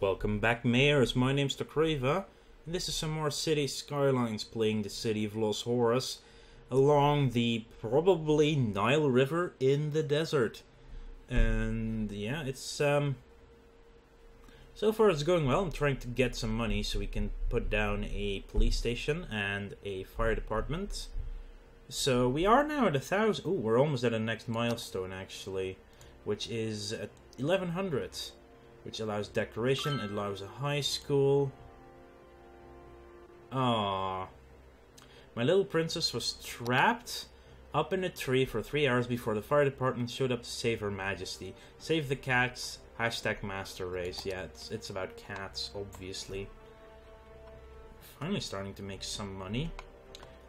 Welcome back, Mayors. My name's Tokryva, and this is some more city skylines playing the city of Los Horus along the probably Nile River in the desert. And yeah, it's um so far it's going well. I'm trying to get some money so we can put down a police station and a fire department. So we are now at a thousand. Oh, we're almost at the next milestone actually, which is at 1100 which allows decoration. It allows a high school. Ah, my little princess was trapped up in a tree for three hours before the fire department showed up to save her majesty. Save the cats. Hashtag master race. Yeah, it's, it's about cats, obviously. Finally starting to make some money.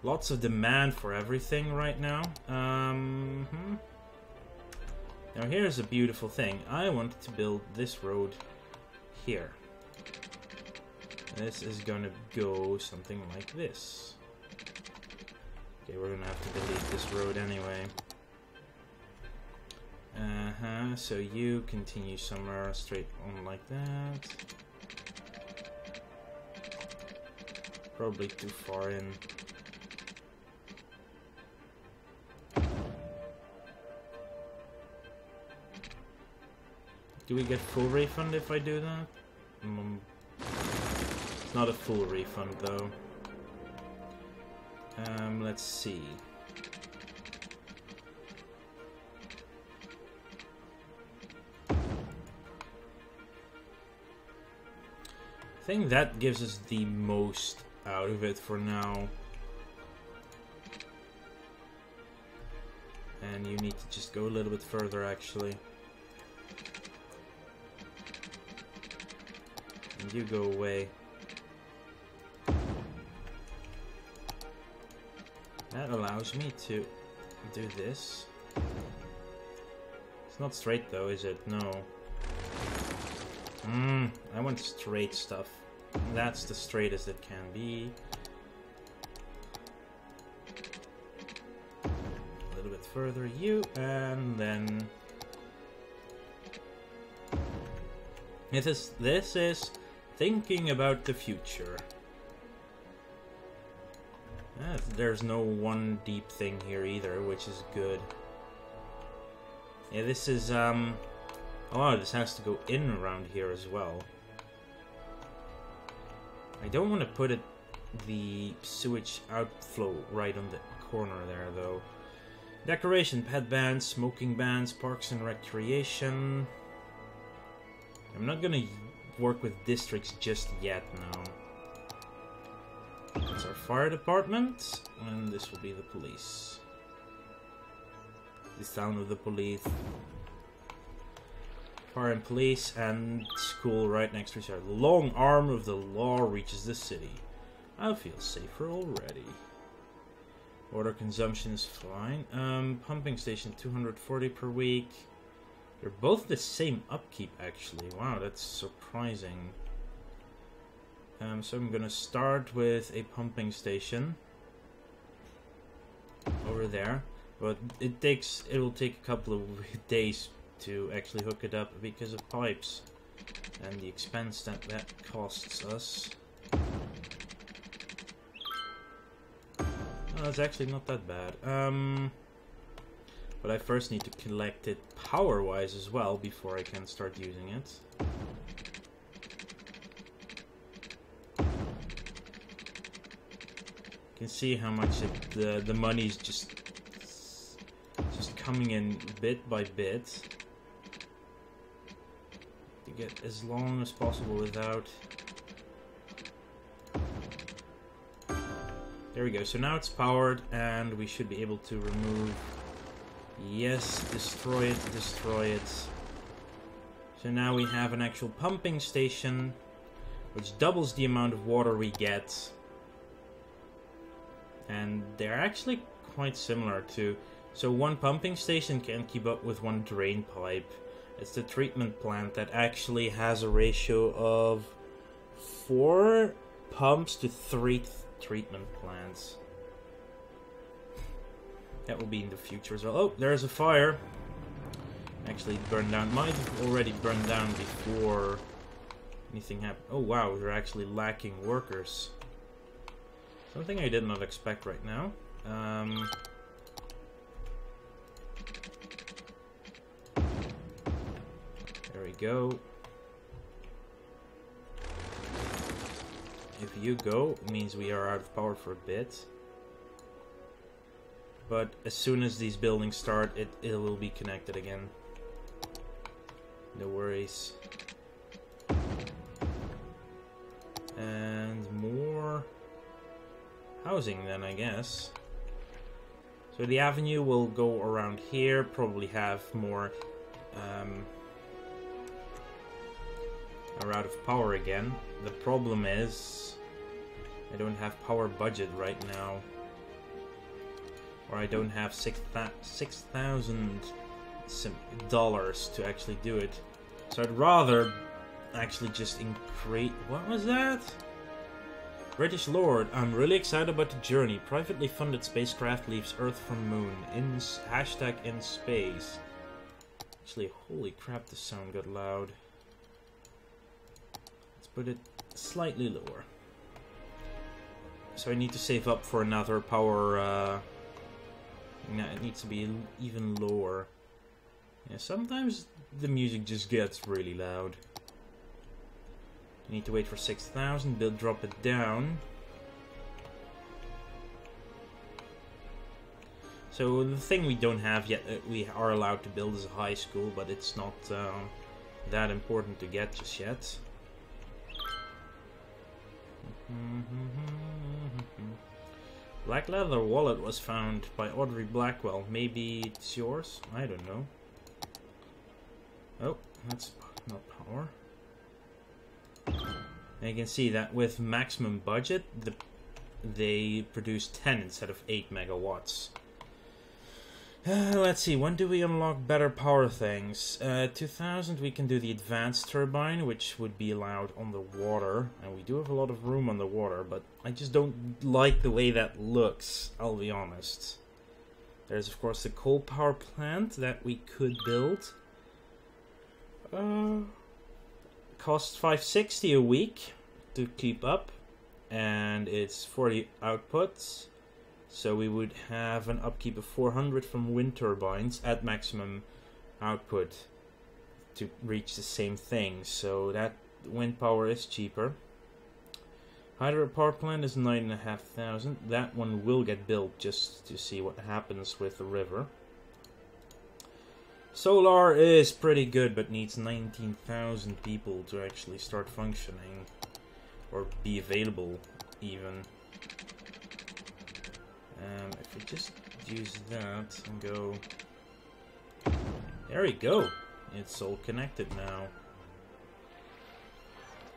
Lots of demand for everything right now. Um, hmm. Now here's a beautiful thing. I want to build this road here. This is gonna go something like this. Okay, we're gonna have to delete this road anyway. Uh-huh, so you continue somewhere straight on like that. Probably too far in. Do we get full refund if I do that? Mm, it's not a full refund though. Um, let's see. I think that gives us the most out of it for now. And you need to just go a little bit further actually. You go away. That allows me to do this. It's not straight though, is it? No. Mmm, I want straight stuff. That's the straightest it can be. A little bit further, you, and then... This is, this is Thinking about the future. Ah, there's no one deep thing here either, which is good. Yeah, this is, um... Oh, this has to go in around here as well. I don't want to put it the sewage outflow right on the corner there, though. Decoration, pet bans, smoking bans, parks and recreation. I'm not gonna work with districts just yet no. That's our fire department, and this will be the police. The sound of the police. Fire and police and school right next to each other. The long arm of the law reaches the city. I feel safer already. Water consumption is fine. Um, pumping station 240 per week. They're both the same upkeep, actually. Wow, that's surprising. Um, so I'm gonna start with a pumping station over there, but it takes it will take a couple of days to actually hook it up because of pipes and the expense that that costs us. Oh, that's actually not that bad. Um, but I first need to collect it power-wise as well before I can start using it. You can see how much it, the the money's just just coming in bit by bit. To get as long as possible without. There we go. So now it's powered and we should be able to remove Yes, destroy it, destroy it. So now we have an actual pumping station, which doubles the amount of water we get. And they're actually quite similar too. So one pumping station can keep up with one drain pipe. It's the treatment plant that actually has a ratio of four pumps to three treatment plants. That will be in the future as well. Oh, there's a fire. Actually burned down. Might have already burned down before anything happened. Oh wow, they're actually lacking workers. Something I did not expect right now. Um, there we go. If you go, means we are out of power for a bit. But as soon as these buildings start, it, it will be connected again. No worries. And more housing then, I guess. So the avenue will go around here, probably have more... Um, are out of power again. The problem is... I don't have power budget right now. Or I don't have 6,000 dollars to actually do it. So I'd rather actually just increase... What was that? British Lord, I'm really excited about the journey. Privately funded spacecraft leaves Earth from Moon. In hashtag in space. Actually, holy crap, the sound got loud. Let's put it slightly lower. So I need to save up for another power. Uh, it needs to be even lower. Yeah, sometimes the music just gets really loud. I need to wait for 6,000, build drop it down. So the thing we don't have yet, uh, we are allowed to build is a high school, but it's not uh, that important to get just yet. Black leather wallet was found by Audrey Blackwell. Maybe it's yours? I don't know. Oh, that's not power. And you can see that with maximum budget, the, they produce 10 instead of 8 megawatts. Uh, let's see, when do we unlock better power things? Uh, 2000 we can do the advanced turbine, which would be allowed on the water. And we do have a lot of room on the water, but I just don't like the way that looks, I'll be honest. There's of course the coal power plant that we could build. Uh, costs 560 a week to keep up and it's 40 outputs so we would have an upkeep of 400 from wind turbines at maximum output to reach the same thing so that wind power is cheaper hydro power plant is 9,500 that one will get built just to see what happens with the river Solar is pretty good, but needs 19,000 people to actually start functioning. Or be available, even. Um, if we just use that and go... There we go! It's all connected now.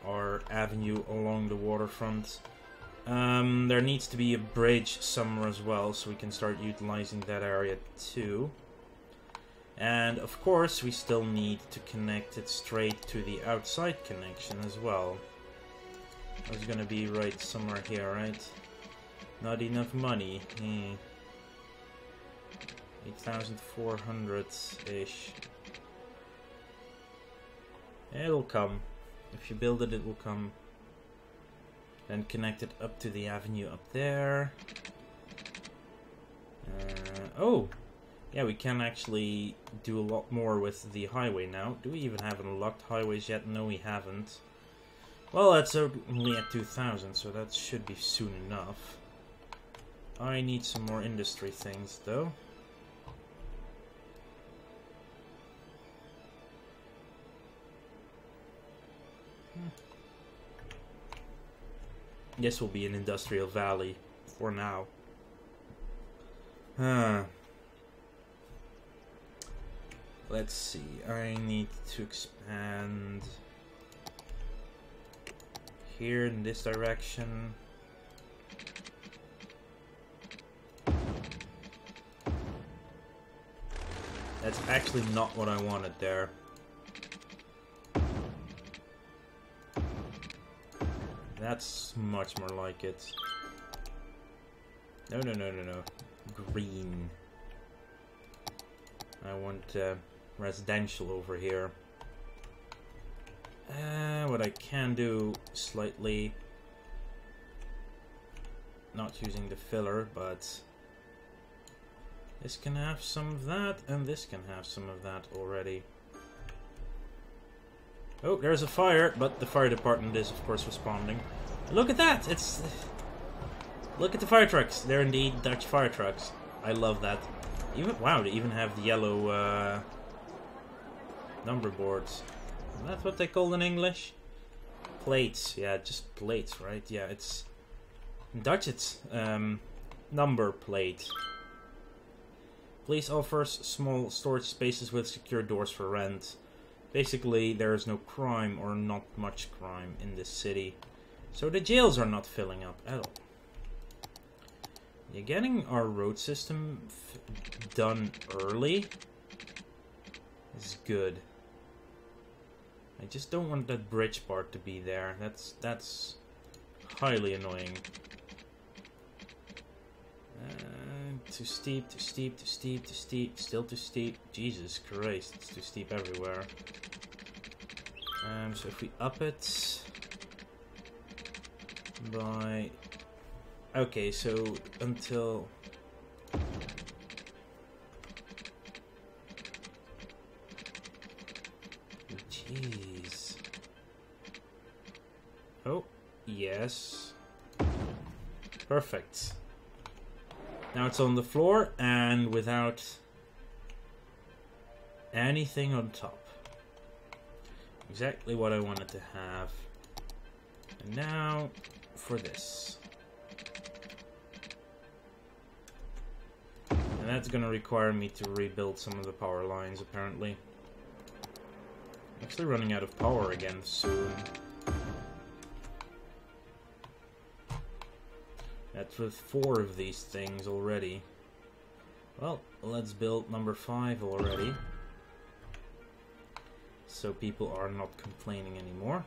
Our avenue along the waterfront. Um, there needs to be a bridge somewhere as well, so we can start utilizing that area too. And of course we still need to connect it straight to the outside connection as well. It's gonna be right somewhere here, right? Not enough money. Hmm. 8,400-ish. It'll come. If you build it, it will come. Then connect it up to the avenue up there. Uh, oh! Yeah, we can actually do a lot more with the highway now. Do we even have unlocked highways yet? No, we haven't. Well, that's only at 2000, so that should be soon enough. I need some more industry things, though. Hmm. This will be an industrial valley for now. Huh. Let's see, I need to expand here in this direction. That's actually not what I wanted there. That's much more like it. No, no, no, no, no. Green. I want uh, residential over here. Uh, what what I can do slightly. Not using the filler, but this can have some of that, and this can have some of that already. Oh, there's a fire, but the fire department is, of course, responding. Look at that! It's... Look at the fire trucks. They're indeed Dutch fire trucks. I love that. Even Wow, they even have the yellow uh, number boards. That's what they call in English? Plates. Yeah, just plates, right? Yeah, it's... Dutch it's um, number plate. Police offers small storage spaces with secure doors for rent. Basically, there is no crime or not much crime in this city. So the jails are not filling up at all. Yeah, getting our road system done early is good. I just don't want that bridge part to be there. That's that's highly annoying. Uh, too steep, too steep, too steep, too steep, still too steep. Jesus Christ, it's too steep everywhere. Um, so if we up it by Okay, so until... Jeez. Oh, yes. Perfect. Now it's on the floor and without anything on top. Exactly what I wanted to have. And now for this. And that's gonna require me to rebuild some of the power lines, apparently. Actually running out of power again soon. With four of these things already. Well, let's build number five already. So people are not complaining anymore.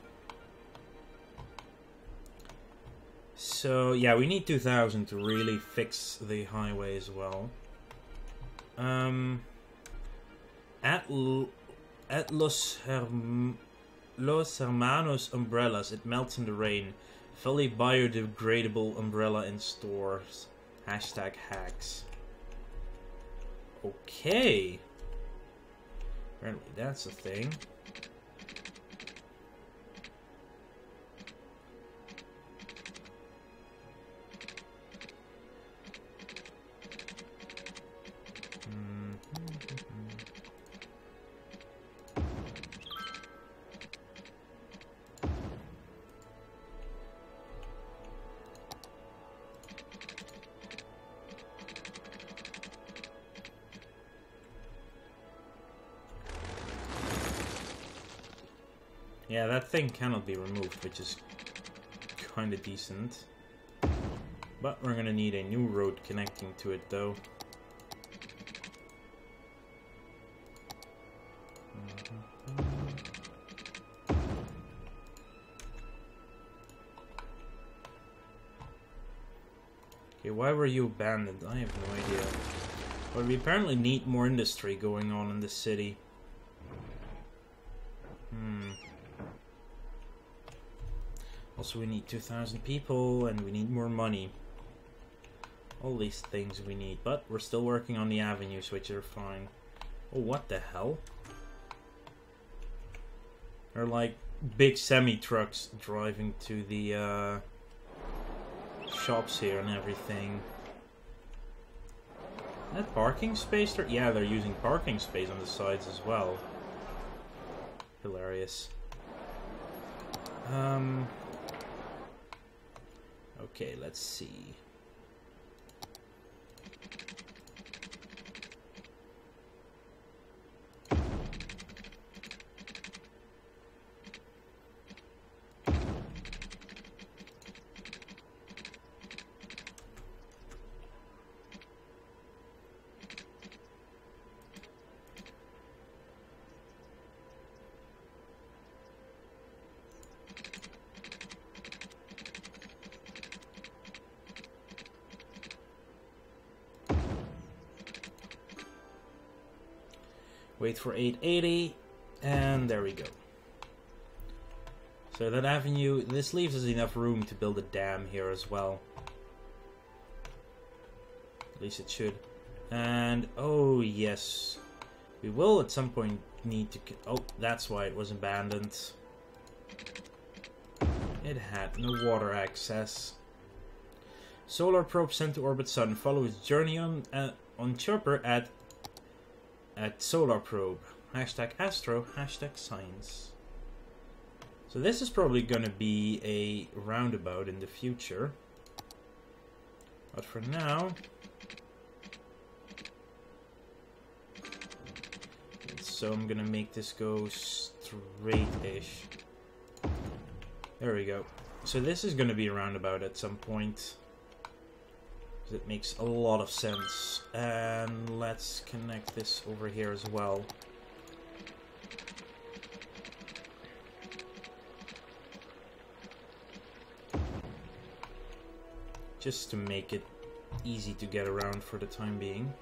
So, yeah, we need 2000 to really fix the highway as well. Um, at L at Los, Herm Los Hermanos umbrellas, it melts in the rain. Fully biodegradable umbrella in stores. Hashtag hacks. Okay. Apparently that's a thing. Yeah, that thing cannot be removed, which is kind of decent. But we're gonna need a new road connecting to it, though. Okay, why were you abandoned? I have no idea. But we apparently need more industry going on in the city. Hmm. Also, we need 2,000 people, and we need more money. All these things we need, but we're still working on the avenues, which are fine. Oh, what the hell? They're like big semi-trucks driving to the uh, shops here and everything. That parking space? There? Yeah, they're using parking space on the sides as well. Hilarious. Um, Okay, let's see. Wait for 880, and there we go. So that avenue, this leaves us enough room to build a dam here as well. At least it should. And, oh yes, we will at some point need to... Oh, that's why it was abandoned. It had no water access. Solar probe sent to orbit Sun. Follow its journey on uh, on Chirper at at Solar probe. Hashtag Astro. Hashtag Science. So this is probably going to be a roundabout in the future. But for now... So I'm going to make this go straight-ish. There we go. So this is going to be a roundabout at some point. It makes a lot of sense. And let's connect this over here as well. Just to make it easy to get around for the time being.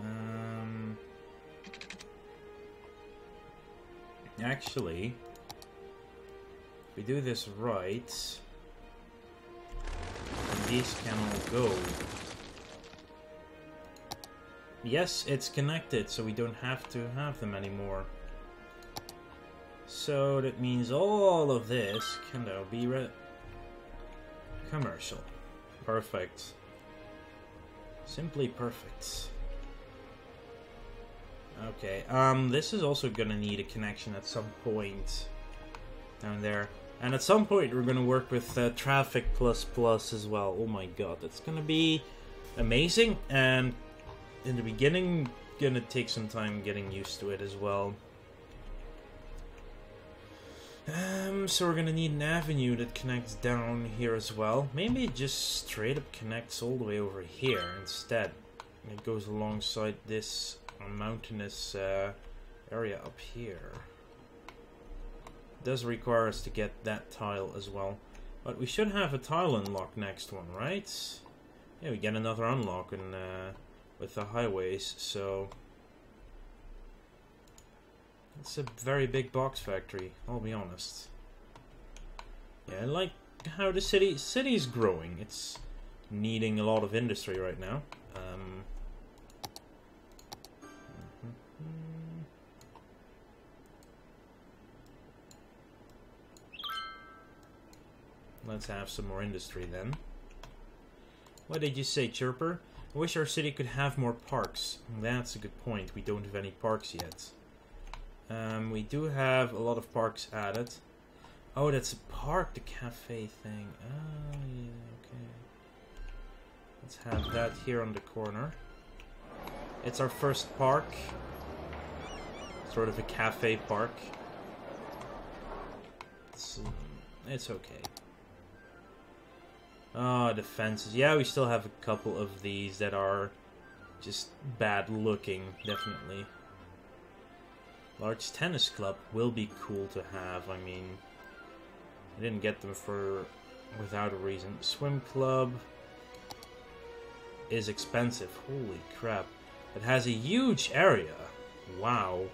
Um, actually, if we do this right, these can all go. Yes, it's connected, so we don't have to have them anymore. So that means all of this can now be re commercial. Perfect. Simply perfect. Okay, um, this is also gonna need a connection at some point down there. And at some point we're gonna work with uh, Traffic Plus Plus as well. Oh my god, that's gonna be amazing. And in the beginning, gonna take some time getting used to it as well. Um, so we're gonna need an avenue that connects down here as well. Maybe it just straight up connects all the way over here instead. It goes alongside this mountainous uh, area up here does require us to get that tile as well. But we should have a tile unlock next one, right? Yeah, we get another unlock in, uh, with the highways, so... It's a very big box factory, I'll be honest. Yeah, I like how the city city's growing. It's needing a lot of industry right now. Um, Let's have some more industry then. What did you say, Chirper? I wish our city could have more parks. That's a good point. We don't have any parks yet. Um, we do have a lot of parks added. Oh, that's a park, the cafe thing. Oh, yeah, okay. Let's have that here on the corner. It's our first park. Sort of a cafe park. It's, it's okay. Oh, defenses. Yeah, we still have a couple of these that are just bad looking, definitely. Large tennis club will be cool to have. I mean, I didn't get them for without a reason. Swim club is expensive. Holy crap. It has a huge area. Wow.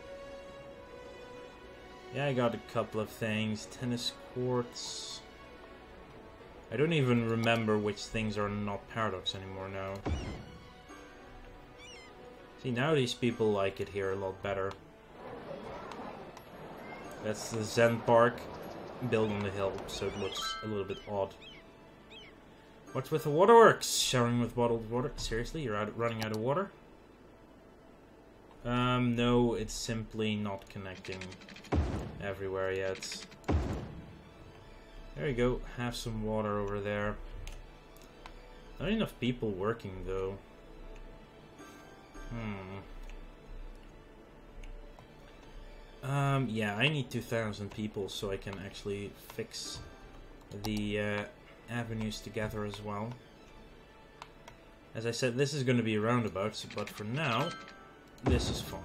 Yeah, I got a couple of things. Tennis courts. I don't even remember which things are not Paradox anymore now. See, now these people like it here a lot better. That's the Zen Park built on the hill, so it looks a little bit odd. What's with the waterworks? Showering with bottled water? Seriously, you're out running out of water? Um, no, it's simply not connecting everywhere yet. There you go, have some water over there. Not enough people working though. Hmm. Um, yeah, I need 2,000 people so I can actually fix the uh, avenues together as well. As I said, this is going to be a roundabout, but for now, this is fine.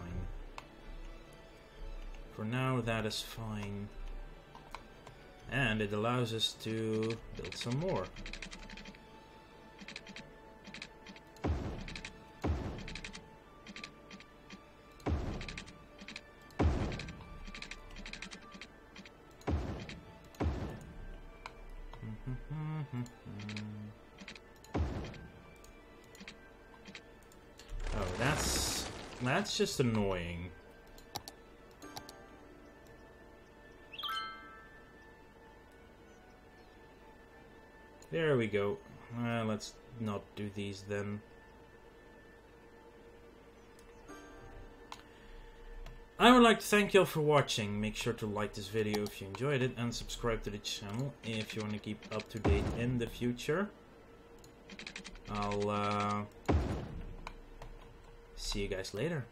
For now, that is fine and it allows us to build some more. oh, that's that's just annoying. There we go. Uh, let's not do these then. I would like to thank you all for watching. Make sure to like this video if you enjoyed it and subscribe to the channel if you want to keep up to date in the future. I'll uh, see you guys later.